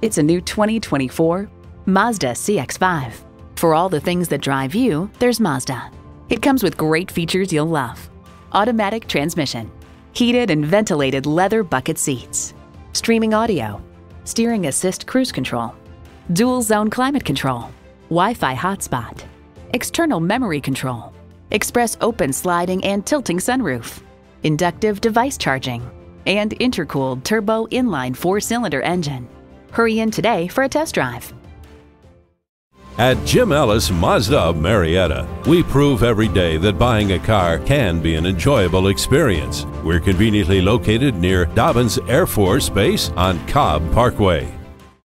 It's a new 2024 Mazda CX-5. For all the things that drive you, there's Mazda. It comes with great features you'll love. Automatic transmission, heated and ventilated leather bucket seats, streaming audio, steering assist cruise control, dual zone climate control, Wi-Fi hotspot, external memory control, express open sliding and tilting sunroof, inductive device charging, and intercooled turbo inline four-cylinder engine. Hurry in today for a test drive. At Jim Ellis Mazda of Marietta, we prove every day that buying a car can be an enjoyable experience. We're conveniently located near Dobbins Air Force Base on Cobb Parkway.